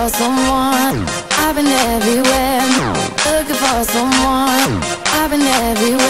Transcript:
for someone. I've been everywhere. Looking for someone. I've been everywhere.